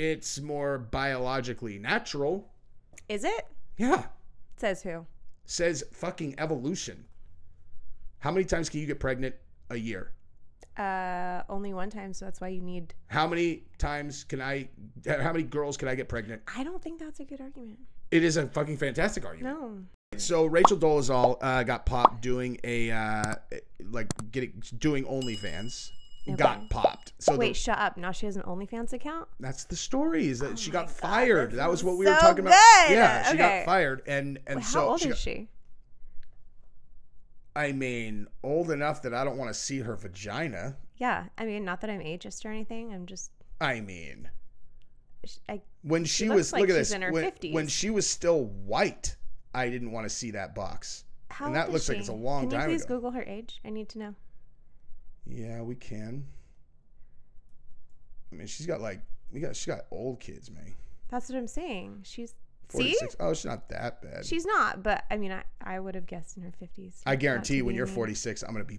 it's more biologically natural. Is it? Yeah. Says who? Says fucking evolution. How many times can you get pregnant a year? Uh, only one time, so that's why you need. How many times can I how many girls can I get pregnant? I don't think that's a good argument. It is a fucking fantastic argument. No. So Rachel Dolezal uh, got popped doing a uh, like getting doing OnlyFans. Got popped. So the- Wait, shut up. Now she has an OnlyFans account? that's the story. Is that she Oh my got God, fired? that was what we sounds were so talking about. good. Yeah, she Okay. got fired, and and Wait, so How old she is got- she? I mean, old enough that I don't want to see her vagina. Yeah. I mean, not that I'm ageist or anything. I'm just. I mean, I, when she, looks was like look at this when, 50s. when she was still white, I didn't want to see that box. how And that looks is like it's a she? long Can time you please ago. Google her age? I need to know. Yeah, we can. I mean, she's got like we got she got old kids, man. That's what I'm saying. She's. See? Forty six. Oh, she's not that bad. She's not, but I mean, I, I would have guessed in her 50s. I guarantee to when you're 46, I'm gonna be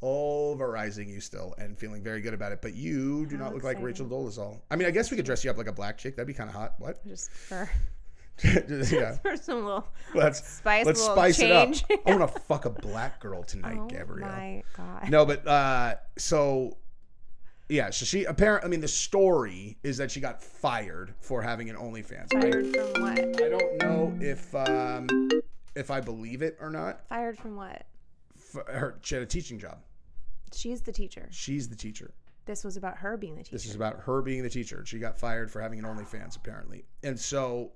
pulverizing you still and feeling very good about it. But you do How not look like Rachel exciting. Dolezal. I mean, I guess we could dress you up like a black chick. That'd be kind of hot. What? Just for, yeah. for some little Let's spice, let's spice change. it up. I want to fuck a black girl tonight, oh Gabrielle. my god. No, but uh, so yeah, so she apparently. I mean, the story is that she got fired for having an OnlyFans. I, Fired from what? I don't know if um, if I believe it or not. Fired from what? F- Her she had a teaching job. She's the teacher. She's the teacher. This was about her being the teacher. This is about her being the teacher. She got fired for having an OnlyFans apparently. And so,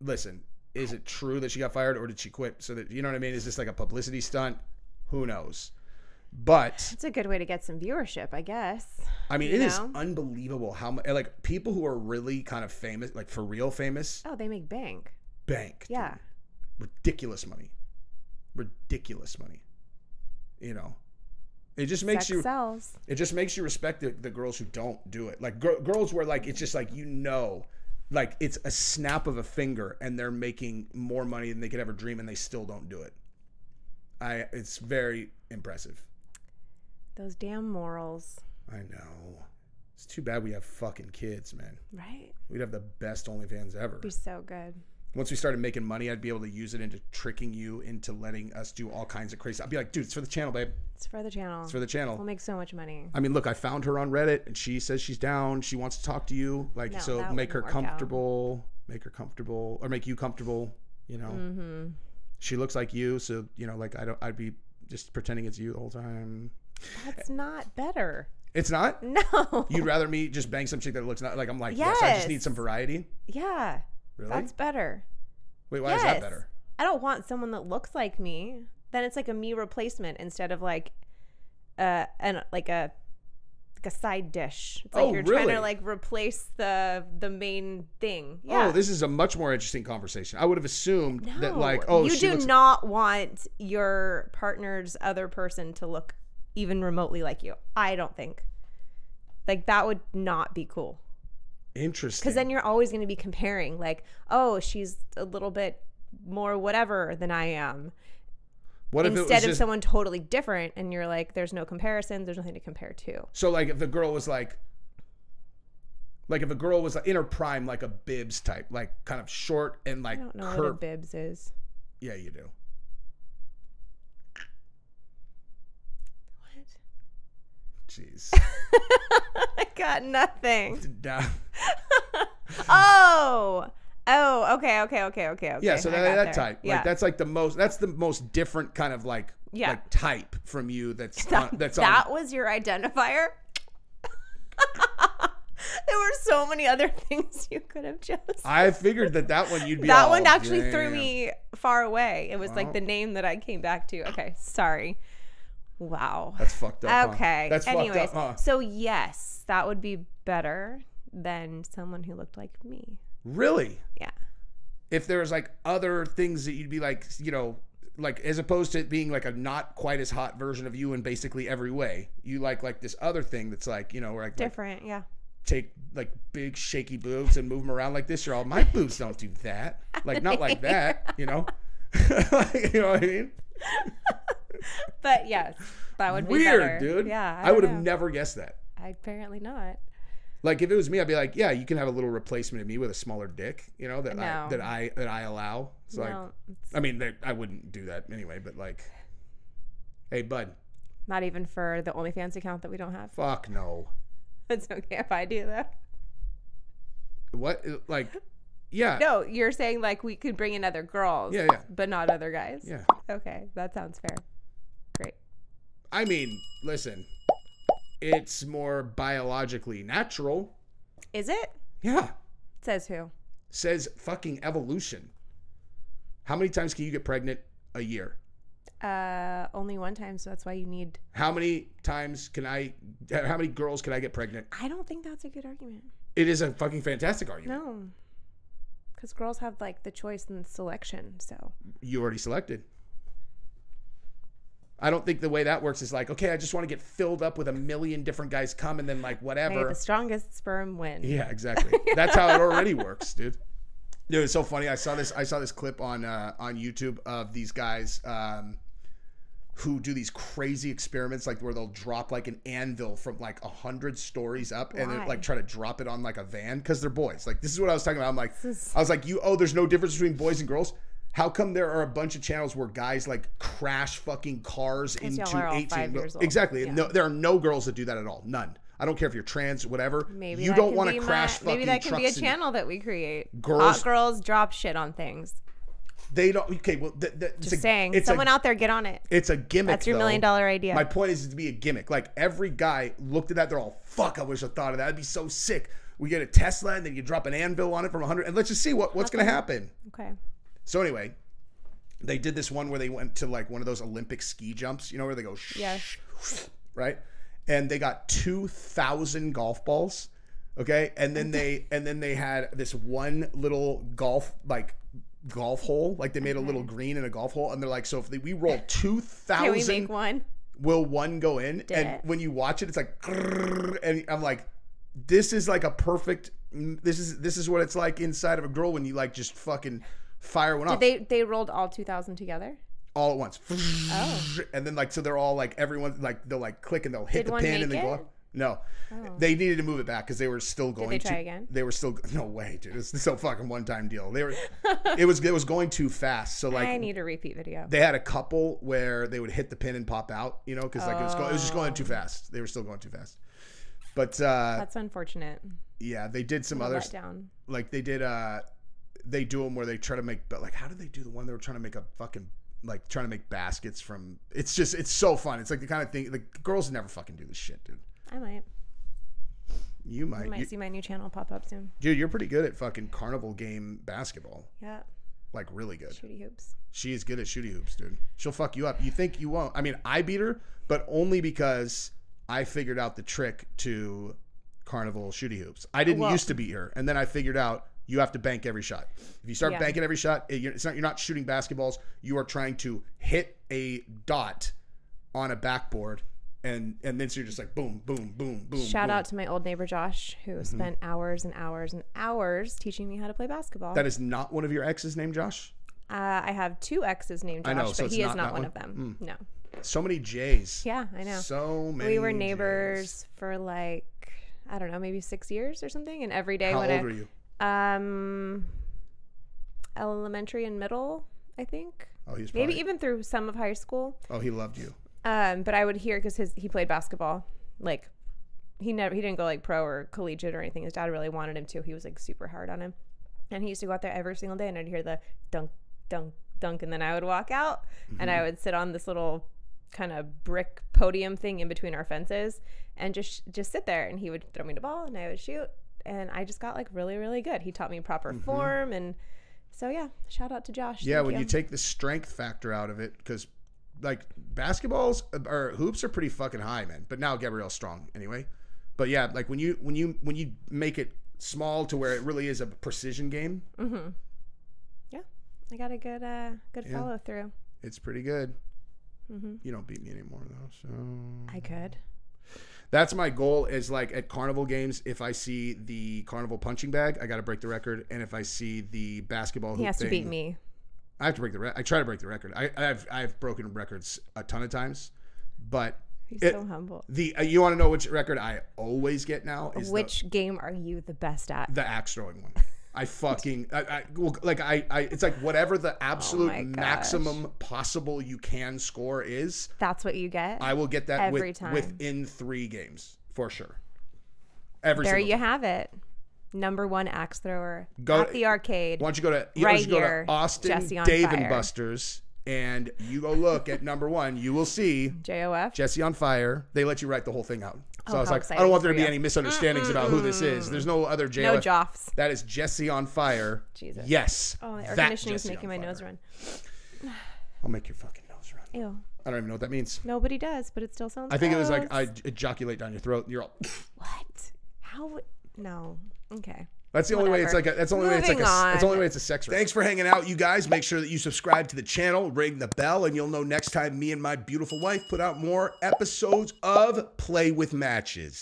listen, is it true that she got fired or did she quit? So that you know what I mean? Is this like a publicity stunt? Who knows? But It's a good way to get some viewership, I guess. I mean, it is know? unbelievable how much like people who are really kind of famous, like for real famous, Oh, they make bank. bank. dude. Yeah. ridiculous money, ridiculous money. You know, it just makes Sex you. sells. It just makes you respect the, the girls who don't do it. Like gir- girls where like it's just like you know, like it's a snap of a finger and they're making more money than they could ever dream and they still don't do it. I it's very impressive. Those damn morals, I know. It's too bad we have fucking kids, man. right? We'd have the best OnlyFans ever. Be so good. Once we started making money, I'd be able to use it into tricking you into letting us do all kinds of crazy. I'd be like, dude, it's for the channel, babe. It's for the channel. It's for the channel. we'll make so much money. I mean, look, I found her on Reddit and she says she's down. She wants to talk to you. Like, No, so make her wouldn't out. comfortable, make her comfortable, or make you comfortable. You know, Mm-hmm. she looks like you. So, you know, like, I don't, I'd be just pretending it's you the whole time. That's not better. It's not? No. You'd rather me just bang some chick that looks not like I'm like, yes, I just need some variety. yeah. Really? That's better. Wait, why is that better? I don't want someone that looks like me. Then it's like a me replacement instead of like uh and like a like a side dish. It's like Oh, you're trying to like replace the the main thing. Yeah. Oh, this is a much more interesting conversation. I would have assumed that, like, oh, you do not want your partner's other person to look even remotely like you. I don't think. Like that would not be cool. Interesting. Because then you're always going to be comparing, like, oh, she's a little bit more whatever than I am, what if it was instead of just, someone totally different, and you're like, there's no comparison, there's nothing to compare to. so like if the girl was like, like if a girl was like, in her prime, like a Bibs type, like kind of short and like. I don't know what a bibs is. Yeah, you do. What? Jeez. I got nothing. Oh. Oh, okay, okay, okay, okay, okay. yeah, so that, that type, Yeah. like that's like the most. That's the most different kind of like Yeah. like type from you. That's that, on, that's that on. was your identifier. there were so many other things you could have chosen. I figured that that one you'd be. that all, one actually threw "Damn." me far away. It was Wow. like the name that I came back to. Okay, sorry. Wow. That's fucked up. huh? Okay. That's Anyways, fucked up. Huh? so yes, that would be better than someone who looked like me. Really? Yeah. if there's like other things that you'd be like, you know, like as opposed to it being like a not quite as hot version of you in basically every way, you like like this other thing that's like, you know, like, Different, yeah. take like big shaky boobs and move them around like this. You're all my boobs don't do that, like not like that, you know. Like, you know what I mean? But yes, that would be Weird, better. dude. Yeah. I, would don't have never guessed that. I apparently not. Like if it was me, I'd be like, yeah, you can have a little replacement of me with a smaller dick, you know, that I that I that I allow. So like, it's I mean, that I wouldn't do that anyway, but like, hey, bud, not even for the OnlyFans account that we don't have. fuck no. It's okay if I do that. What like, yeah, No, you're saying like we could bring in other girls. Yeah, yeah. But not other guys. yeah. Okay, that sounds fair. I mean, listen, it's more biologically natural. Is it? Yeah, Says who? says fucking evolution. How many times can you get pregnant a year? Uh, only one time, so that's why you need. How many times can I? How many girls can I get pregnant? I don't think that's a good argument. It is a fucking fantastic argument. No, because girls have like the choice and selection. So You already selected. I don't think the way that works is like, okay, I just want to get filled up with a million different guys come and then like hey, whatever. the strongest sperm win. Yeah, exactly. That's how it already works, dude. Dude, it's so funny. I saw this. I saw this clip on uh, on YouTube of these guys um, who do these crazy experiments, like where they'll drop like an anvil from like a hundred stories up, and then like try to drop it on like a van because they're boys. Like this is what I was talking about. I'm like, is- I was like, you. Oh, there's no difference between boys and girls. How come there are a bunch of channels where guys like crash fucking cars into y'all are all 18 five girls? years old. Exactly. Yeah. No, there are no girls that do that at all. None. I don't care if you're trans, whatever. Maybe you don't want to my- crash fucking Maybe that can be a channel that we create. Girls- Hot girls drop shit on things. They don't. Okay, well, th- th- it's Just a, saying. It's Someone a, out there, get on it. It's a gimmick. That's your though. million dollar idea. My point is to be a gimmick. Like every guy looked at that, they're all, "Fuck! I wish I thought of that. That'd be so sick." We get a Tesla, and then you drop an anvil on it from 100, and let's just see what what's gonna happen. okay. So anyway, they did this one where they went to like one of those Olympic ski jumps. You know where they go, Yes. right? And they got two thousand golf balls. Okay, and then they and then they had this one little golf like golf hole, like they made a little mm-hmm. green in a golf hole, and they're like, so if they, we roll two Can we make one? will one go in? and it. when you watch it, it's like, and I'm like, this is like a perfect. This is this is what it's like inside of a girl when you like just fucking fire one off They they rolled all two thousand together. all at once. Oh. And then like so they're all like everyone like they'll like click and they'll hit Did the pin and then go up. No, Oh. they needed to move it back because they were still going. Did they to, try again? They were still no way, dude. It's so fucking one time deal. They were. it was it was going too fast. So like I need a repeat video. they had a couple where they would hit the pin and pop out, you know, because like it was, go, it was just going too Oh. fast. They were still going too fast. But uh, That's unfortunate. yeah, they did some other down. like they did. uh They do them where they try to make, but like how did they do the one they were trying to make a fucking like trying to make baskets from? It's just it's so fun. It's like the kind of thing like girls never fucking do this shit, dude. I might. You might, You might you- see my new channel pop up soon. dude. You're pretty good at fucking carnival game basketball. Yeah. Like really good. Shooty hoops. She is good at shooty hoops, dude. She'll fuck you up. You think you won't? I mean, I beat her, but only because I figured out the trick to carnival shooty hoops. I didn't Well- used to beat her, and then I figured out you have to bank every shot. If you start Yeah. banking every shot, it's not you're not shooting basketballs. You are trying to hit a dot on a backboard, and and then so you're just like boom, boom, boom, boom. Shout boom. out to my old neighbor Josh, who spent hours and hours and hours teaching me how to play basketball. That is not one of your exes named Josh. uh, I have two exes named Josh, I know, so but he is not not one one? of them. No. So many J's. Yeah, I know. So many. we were Js. neighbors for like I don't know, maybe six years or something. And every day How when old I were you? Um elementary and middle, I think. Oh, he's Maybe even through some of high school. Oh, he loved you. Um, but I would hear because his he played basketball, like he never he didn't go like pro or collegiate or anything. His dad really wanted him to. He was like super hard on him, and he used to go out there every single day, and I'd hear the dunk, dunk, dunk, and then I would walk out, and I would sit on this little kind of brick podium thing in between our fences, and just just sit there, and he would throw me the ball, and I would shoot, and I just got like really really good. He taught me proper form, and so yeah, shout out to Josh. Yeah, Thank when you. take the strength factor out of it, because like basketballs or hoops are pretty fucking high, man. But now Gabrielle's strong anyway. But yeah, like when you when you when you make it small to where it really is a precision game, Mm-hmm. Yeah, I got a good uh good Yeah. follow through. it's pretty good. Mm-hmm. You don't beat me anymore though, so I could. That's my goal. Is like at carnival games, if I see the carnival punching bag, I got to break the record, and if I see the basketball, He hoop has to beat me. I have to break the. Re- I try to break the record. I, I've I've broken records a ton of times, but He's It- so humble. The uh, you want to know which record I always get now is the, Which game are you the best at? the axe throwing one. I fucking I, I well, like I, I it's like whatever the oh absolute Oh maximum possible you can score is. That's what you get. I will get that Every with, time. within three games for sure. Every time there you time. have it. Number one axe thrower Go- at the arcade. Why don't you go to you Right go here, to Austin Dave and Buster's and you go look at number one. You will see JOF. Jesse on fire. They let you write the whole thing out. So Oh, I was like, I don't want there to be you. any misunderstandings about who this is. There's no other JLF. no Joffs. That is Jesse on fire. Jesus. Yes. Oh, the air conditioning is making my nose run. I'll make your fucking nose run. Ew. I don't even know what that means. Nobody does, but it still sounds. I think it was like. I ejaculate down your throat. And you're all. What? How? No. Okay. That's the only way it's like a, that's the only way it's like a, Moving that's the only way it's a sex. Thanks for hanging out, you guys. Make sure that you subscribe to the channel, ring the bell, and you'll know next time me and my beautiful wife put out more episodes of Play with Matches.